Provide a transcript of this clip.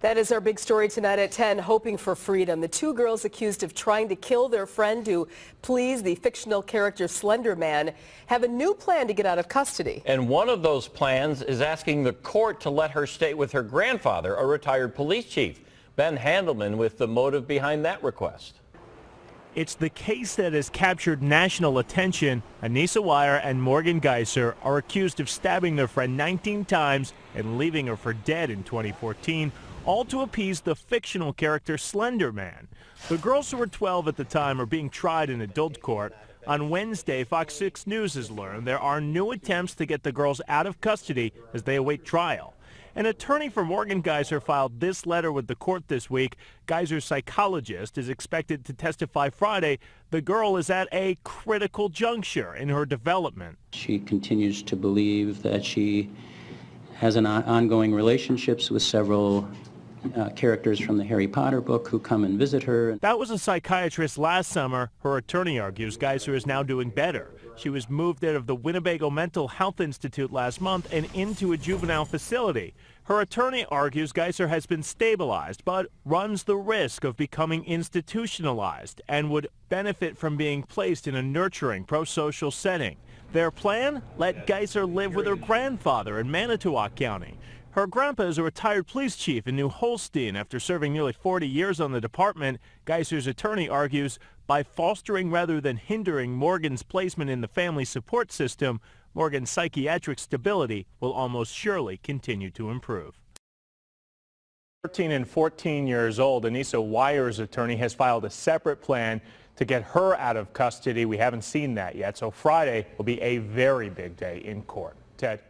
That is our big story tonight at 10, Hoping for Freedom. The two girls accused of trying to kill their friend to please the fictional character Slender Man have a new plan to get out of custody. And one of those plans is asking the court to let her stay with her grandfather, a retired police chief. Ben Handelman with the motive behind that request. It's the case that has captured national attention. Anissa Weier and Morgan Geyser are accused of stabbing their friend 19 times and leaving her for dead in 2014 all to appease the fictional character Slender Man. The girls who were 12 at the time are being tried in adult court. On Wednesday, Fox 6 News has learned there are new attempts to get the girls out of custody as they await trial. An attorney for Morgan Geyser filed this letter with the court this week. Geyser's psychologist is expected to testify Friday. The girl is at a critical juncture in her development. She continues to believe that she has an ongoing relationships with several uh, characters from the Harry Potter book who come and visit her. That was a psychiatrist last summer. Her attorney argues Geyser is now doing better. She was moved out of the Winnebago Mental Health Institute last month and into a juvenile facility. Her attorney argues Geyser has been stabilized, but runs the risk of becoming institutionalized and would benefit from being placed in a nurturing, pro-social setting. Their plan? Let Geyser live with her grandfather in Manitowoc County. Her grandpa is a retired police chief in New Holstein. After serving nearly 40 years on the department, Geyser's attorney argues by fostering rather than hindering Morgan's placement in the family support system, Morgan's psychiatric stability will almost surely continue to improve. 13 and 14 years old, Anissa Weier's attorney has filed a separate plan to get her out of custody. We haven't seen that yet, so Friday will be a very big day in court. Ted.